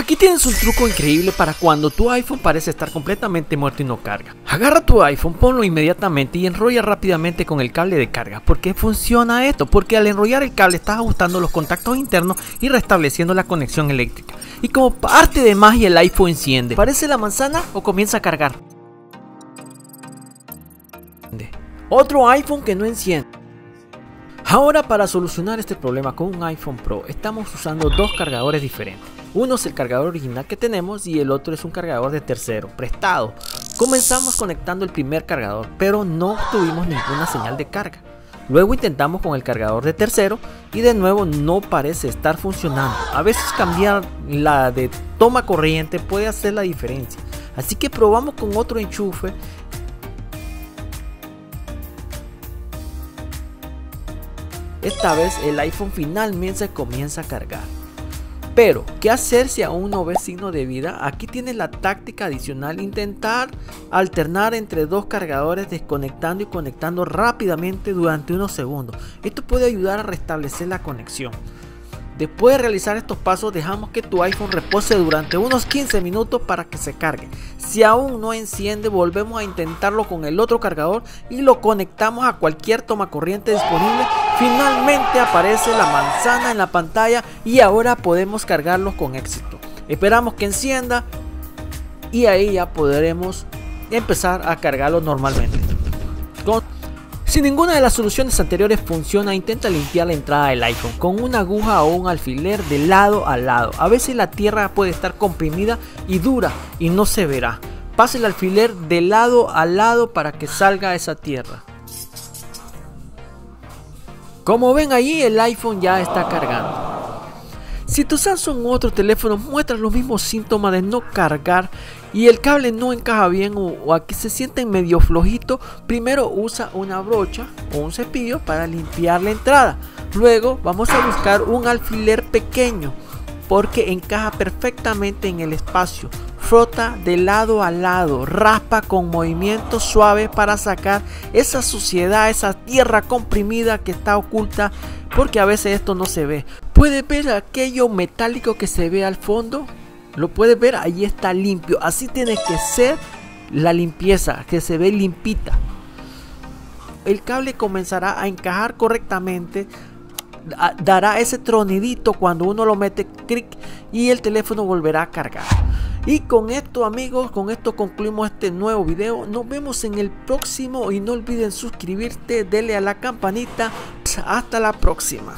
Aquí tienes un truco increíble para cuando tu iPhone parece estar completamente muerto y no carga. Agarra tu iPhone, ponlo inmediatamente y enrolla rápidamente con el cable de carga. ¿Por qué funciona esto? Porque al enrollar el cable estás ajustando los contactos internos y restableciendo la conexión eléctrica. Y como parte de magia el iPhone enciende. ¿Parece la manzana o comienza a cargar? Otro iPhone que no enciende. Ahora para solucionar este problema con un iPhone Pro estamos usando dos cargadores diferentes. Uno es el cargador original que tenemos y el otro es un cargador de tercero, prestado. Comenzamos conectando el primer cargador, pero no tuvimos ninguna señal de carga. Luego intentamos con el cargador de tercero y de nuevo no parece estar funcionando. A veces cambiar la de toma corriente puede hacer la diferencia. Así que probamos con otro enchufe Esta vez el iPhone finalmente se comienza a cargar. Pero, ¿qué hacer si aún no ves signo de vida? Aquí tienes la táctica adicional, intentar alternar entre dos cargadores desconectando y conectando rápidamente durante unos segundos. Esto puede ayudar a restablecer la conexión. Después de realizar estos pasos dejamos que tu iPhone repose durante unos 15 minutos para que se cargue. Si aún no enciende volvemos a intentarlo con el otro cargador y lo conectamos a cualquier toma corriente disponible. Finalmente aparece la manzana en la pantalla y ahora podemos cargarlo con éxito. Esperamos que encienda y ahí ya podremos empezar a cargarlo normalmente. Si ninguna de las soluciones anteriores funciona, intenta limpiar la entrada del iPhone con una aguja o un alfiler de lado a lado. A veces la tierra puede estar comprimida y dura y no se verá. Pase el alfiler de lado a lado para que salga esa tierra. Como ven ahí el iPhone ya está cargando. Si tu Samsung u otro teléfono muestra los mismos síntomas de no cargar y el cable no encaja bien o, aquí se siente medio flojito, primero usa una brocha o un cepillo para limpiar la entrada. Luego vamos a buscar un alfiler pequeño porque encaja perfectamente en el espacio. Frota de lado a lado, raspa con movimientos suaves para sacar esa suciedad, esa tierra comprimida que está oculta porque a veces esto no se ve. ¿Puede ver aquello metálico que se ve al fondo? ¿Lo puede ver? Ahí está limpio. Así tiene que ser la limpieza, que se ve limpita. El cable comenzará a encajar correctamente. Dará ese tronidito cuando uno lo mete clic y el teléfono volverá a cargar. Y con esto amigos, con esto concluimos este nuevo video. Nos vemos en el próximo y no olviden suscribirte, denle a la campanita. Hasta la próxima.